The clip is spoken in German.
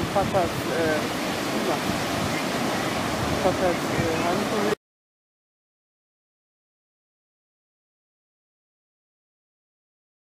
Ich will Papas, äh, Papas